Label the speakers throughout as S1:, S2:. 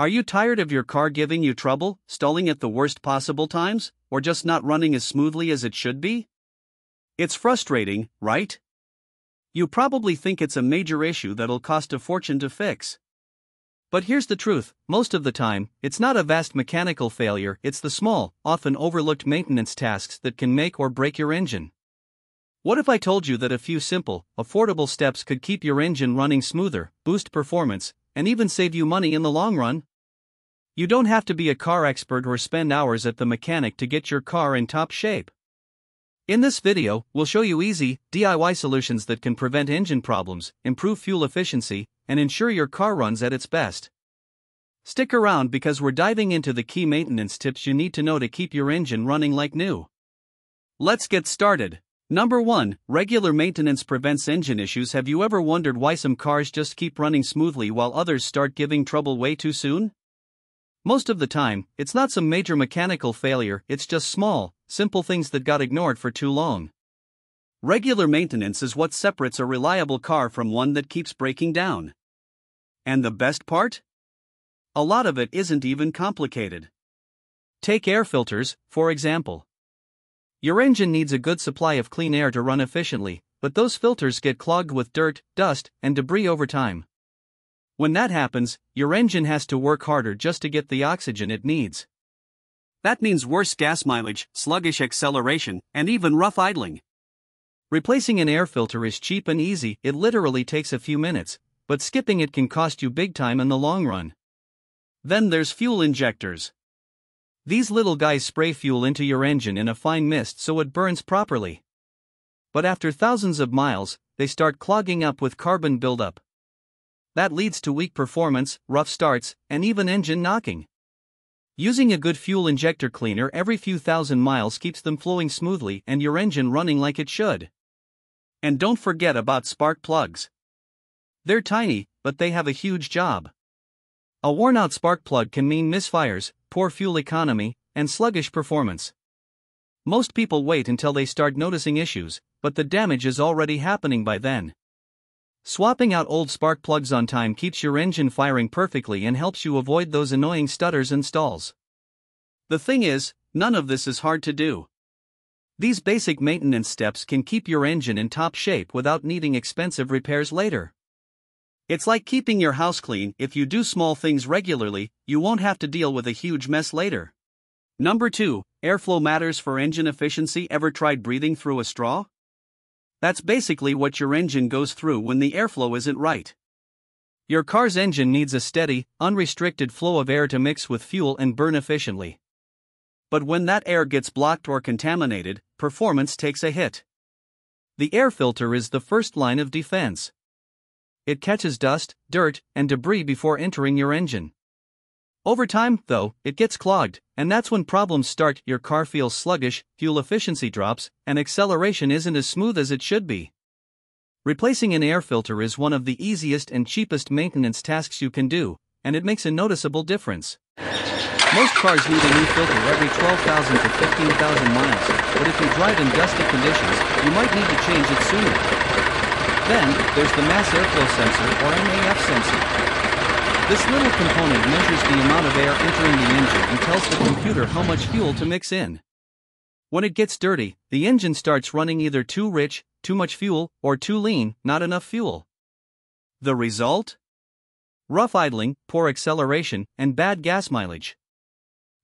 S1: Are you tired of your car giving you trouble, stalling at the worst possible times, or just not running as smoothly as it should be? It's frustrating, right? You probably think it's a major issue that'll cost a fortune to fix. But here's the truth most of the time, it's not a vast mechanical failure, it's the small, often overlooked maintenance tasks that can make or break your engine. What if I told you that a few simple, affordable steps could keep your engine running smoother, boost performance, and even save you money in the long run? You don't have to be a car expert or spend hours at the mechanic to get your car in top shape. In this video, we'll show you easy, DIY solutions that can prevent engine problems, improve fuel efficiency, and ensure your car runs at its best. Stick around because we're diving into the key maintenance tips you need to know to keep your engine running like new. Let's get started. Number 1 Regular maintenance prevents engine issues. Have you ever wondered why some cars just keep running smoothly while others start giving trouble way too soon? Most of the time, it's not some major mechanical failure, it's just small, simple things that got ignored for too long. Regular maintenance is what separates a reliable car from one that keeps breaking down. And the best part? A lot of it isn't even complicated. Take air filters, for example. Your engine needs a good supply of clean air to run efficiently, but those filters get clogged with dirt, dust, and debris over time. When that happens, your engine has to work harder just to get the oxygen it needs. That means worse gas mileage, sluggish acceleration, and even rough idling. Replacing an air filter is cheap and easy, it literally takes a few minutes, but skipping it can cost you big time in the long run. Then there's fuel injectors. These little guys spray fuel into your engine in a fine mist so it burns properly. But after thousands of miles, they start clogging up with carbon buildup. That leads to weak performance, rough starts, and even engine knocking. Using a good fuel injector cleaner every few thousand miles keeps them flowing smoothly and your engine running like it should. And don't forget about spark plugs. They're tiny, but they have a huge job. A worn out spark plug can mean misfires, poor fuel economy, and sluggish performance. Most people wait until they start noticing issues, but the damage is already happening by then. Swapping out old spark plugs on time keeps your engine firing perfectly and helps you avoid those annoying stutters and stalls. The thing is, none of this is hard to do. These basic maintenance steps can keep your engine in top shape without needing expensive repairs later. It's like keeping your house clean, if you do small things regularly, you won't have to deal with a huge mess later. Number 2 Airflow matters for engine efficiency. Ever tried breathing through a straw? That's basically what your engine goes through when the airflow isn't right. Your car's engine needs a steady, unrestricted flow of air to mix with fuel and burn efficiently. But when that air gets blocked or contaminated, performance takes a hit. The air filter is the first line of defense. It catches dust, dirt, and debris before entering your engine. Over time, though, it gets clogged, and that's when problems start. Your car feels sluggish, fuel efficiency drops, and acceleration isn't as smooth as it should be. Replacing an air filter is one of the easiest and cheapest maintenance tasks you can do, and it makes a noticeable difference. Most cars need a new filter every 12,000 to 15,000 miles, but if you drive in dusty conditions, you might need to change it sooner. Then, there's the mass airflow sensor or MAF sensor. This little component measures the amount of air entering the engine and tells the computer how much fuel to mix in. When it gets dirty, the engine starts running either too rich, too much fuel, or too lean, not enough fuel. The result? Rough idling, poor acceleration, and bad gas mileage.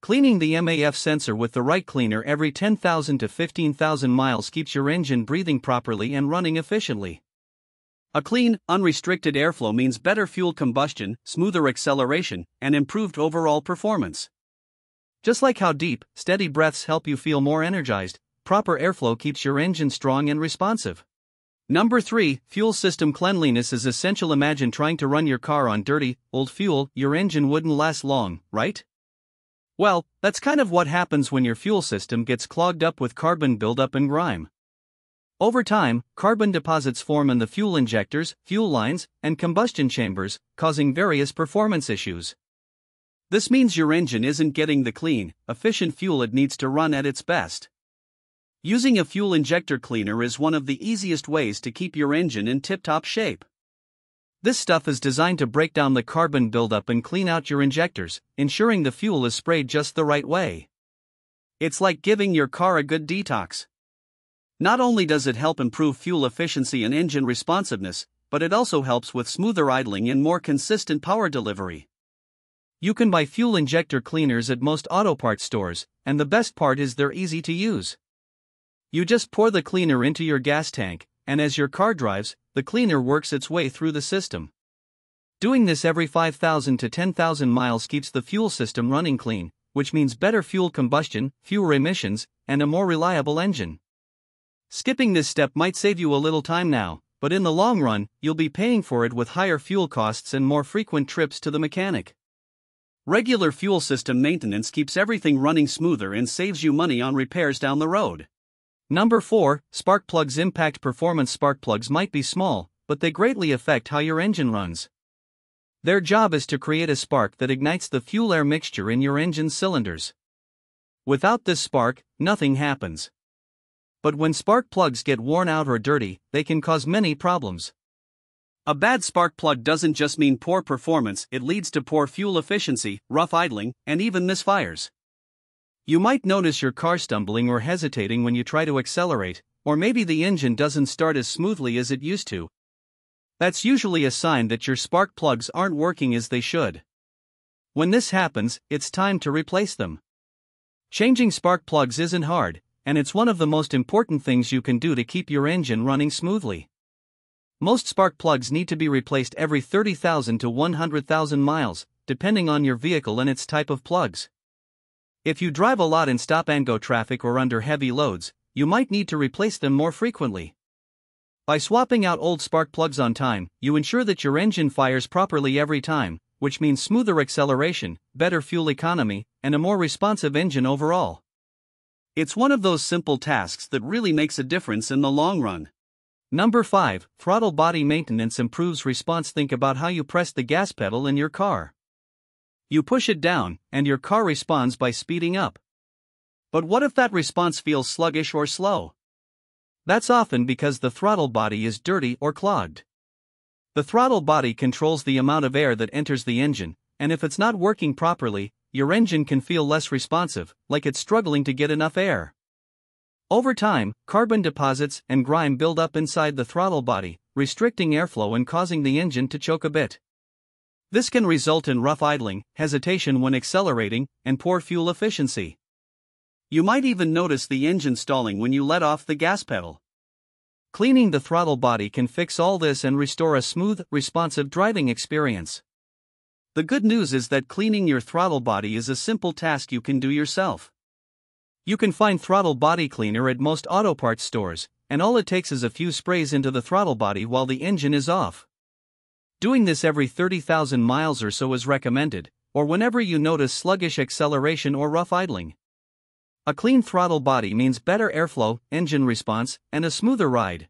S1: Cleaning the MAF sensor with the right cleaner every 10,000 to 15,000 miles keeps your engine breathing properly and running efficiently. A clean, unrestricted airflow means better fuel combustion, smoother acceleration, and improved overall performance. Just like how deep, steady breaths help you feel more energized, proper airflow keeps your engine strong and responsive. Number 3 Fuel system cleanliness is essential. Imagine trying to run your car on dirty, old fuel, your engine wouldn't last long, right? Well, that's kind of what happens when your fuel system gets clogged up with carbon buildup and grime. Over time, carbon deposits form in the fuel injectors, fuel lines, and combustion chambers, causing various performance issues. This means your engine isn't getting the clean, efficient fuel it needs to run at its best. Using a fuel injector cleaner is one of the easiest ways to keep your engine in tip top shape. This stuff is designed to break down the carbon buildup and clean out your injectors, ensuring the fuel is sprayed just the right way. It's like giving your car a good detox. Not only does it help improve fuel efficiency and engine responsiveness, but it also helps with smoother idling and more consistent power delivery. You can buy fuel injector cleaners at most auto parts stores, and the best part is they're easy to use. You just pour the cleaner into your gas tank, and as your car drives, the cleaner works its way through the system. Doing this every 5,000 to 10,000 miles keeps the fuel system running clean, which means better fuel combustion, fewer emissions, and a more reliable engine. Skipping this step might save you a little time now, but in the long run, you'll be paying for it with higher fuel costs and more frequent trips to the mechanic. Regular fuel system maintenance keeps everything running smoother and saves you money on repairs down the road. Number 4, spark plugs impact performance. Spark plugs might be small, but they greatly affect how your engine runs. Their job is to create a spark that ignites the fuel air mixture in your engine's cylinders. Without this spark, nothing happens. But when spark plugs get worn out or dirty, they can cause many problems. A bad spark plug doesn't just mean poor performance, it leads to poor fuel efficiency, rough idling, and even misfires. You might notice your car stumbling or hesitating when you try to accelerate, or maybe the engine doesn't start as smoothly as it used to. That's usually a sign that your spark plugs aren't working as they should. When this happens, it's time to replace them. Changing spark plugs isn't hard, and it's one of the most important things you can do to keep your engine running smoothly. Most spark plugs need to be replaced every 30,000 to 100,000 miles, depending on your vehicle and its type of plugs. If you drive a lot in stop and go traffic or under heavy loads, you might need to replace them more frequently. By swapping out old spark plugs on time, you ensure that your engine fires properly every time, which means smoother acceleration, better fuel economy, and a more responsive engine overall. It's one of those simple tasks that really makes a difference in the long run. Number 5. Throttle body maintenance improves response. Think about how you press the gas pedal in your car. You push it down, and your car responds by speeding up. But what if that response feels sluggish or slow? That's often because the throttle body is dirty or clogged. The throttle body controls the amount of air that enters the engine, and if it's not working properly, your engine can feel less responsive, like it's struggling to get enough air. Over time, carbon deposits and grime build up inside the throttle body, restricting airflow and causing the engine to choke a bit. This can result in rough idling, hesitation when accelerating, and poor fuel efficiency. You might even notice the engine stalling when you let off the gas pedal. Cleaning the throttle body can fix all this and restore a smooth, responsive driving experience. The good news is that cleaning your throttle body is a simple task you can do yourself. You can find throttle body cleaner at most auto parts stores, and all it takes is a few sprays into the throttle body while the engine is off. Doing this every 30,000 miles or so is recommended, or whenever you notice sluggish acceleration or rough idling. A clean throttle body means better airflow, engine response, and a smoother ride.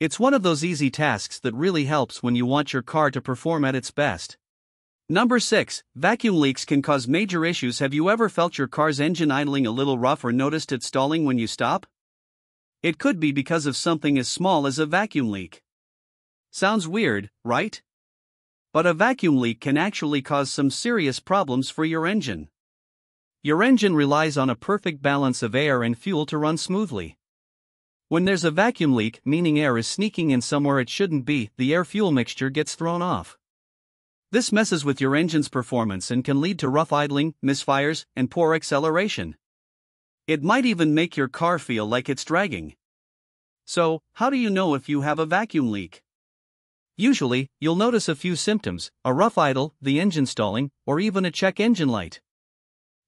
S1: It's one of those easy tasks that really helps when you want your car to perform at its best. Number 6. Vacuum leaks can cause major issues. Have you ever felt your car's engine idling a little rough or noticed it stalling when you stop? It could be because of something as small as a vacuum leak. Sounds weird, right? But a vacuum leak can actually cause some serious problems for your engine. Your engine relies on a perfect balance of air and fuel to run smoothly. When there's a vacuum leak, meaning air is sneaking in somewhere it shouldn't be, the air fuel mixture gets thrown off. This messes with your engine's performance and can lead to rough idling, misfires, and poor acceleration. It might even make your car feel like it's dragging. So, how do you know if you have a vacuum leak? Usually, you'll notice a few symptoms a rough idle, the engine stalling, or even a check engine light.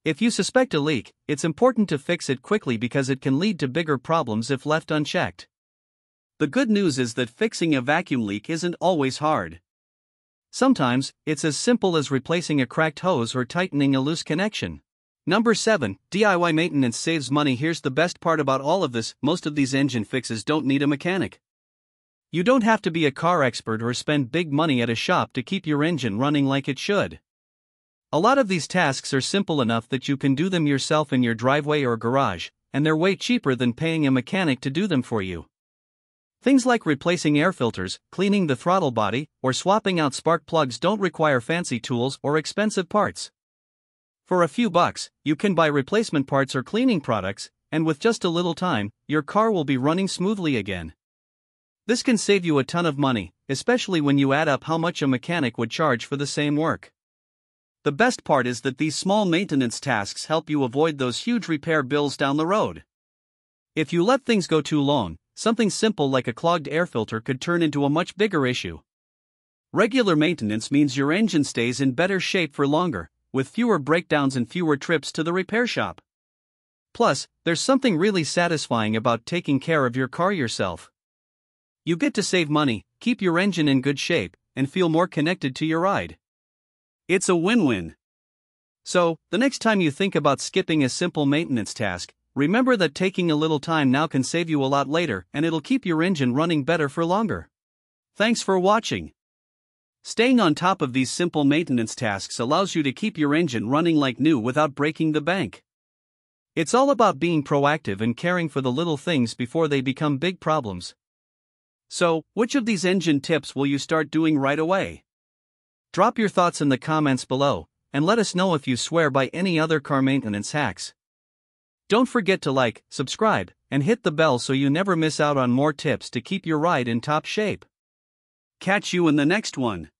S1: If you suspect a leak, it's important to fix it quickly because it can lead to bigger problems if left unchecked. The good news is that fixing a vacuum leak isn't always hard. Sometimes, it's as simple as replacing a cracked hose or tightening a loose connection. Number 7. DIY maintenance saves money. Here's the best part about all of this most of these engine fixes don't need a mechanic. You don't have to be a car expert or spend big money at a shop to keep your engine running like it should. A lot of these tasks are simple enough that you can do them yourself in your driveway or garage, and they're way cheaper than paying a mechanic to do them for you. Things like replacing air filters, cleaning the throttle body, or swapping out spark plugs don't require fancy tools or expensive parts. For a few bucks, you can buy replacement parts or cleaning products, and with just a little time, your car will be running smoothly again. This can save you a ton of money, especially when you add up how much a mechanic would charge for the same work. The best part is that these small maintenance tasks help you avoid those huge repair bills down the road. If you let things go too long, something simple like a clogged air filter could turn into a much bigger issue. Regular maintenance means your engine stays in better shape for longer, with fewer breakdowns and fewer trips to the repair shop. Plus, there's something really satisfying about taking care of your car yourself. You get to save money, keep your engine in good shape, and feel more connected to your ride. It's a win win. So, the next time you think about skipping a simple maintenance task, remember that taking a little time now can save you a lot later and it'll keep your engine running better for longer. Thanks for watching. Staying on top of these simple maintenance tasks allows you to keep your engine running like new without breaking the bank. It's all about being proactive and caring for the little things before they become big problems. So, which of these engine tips will you start doing right away? Drop your thoughts in the comments below, and let us know if you swear by any other car maintenance hacks. Don't forget to like, subscribe, and hit the bell so you never miss out on more tips to keep your ride in top shape. Catch you in the next one.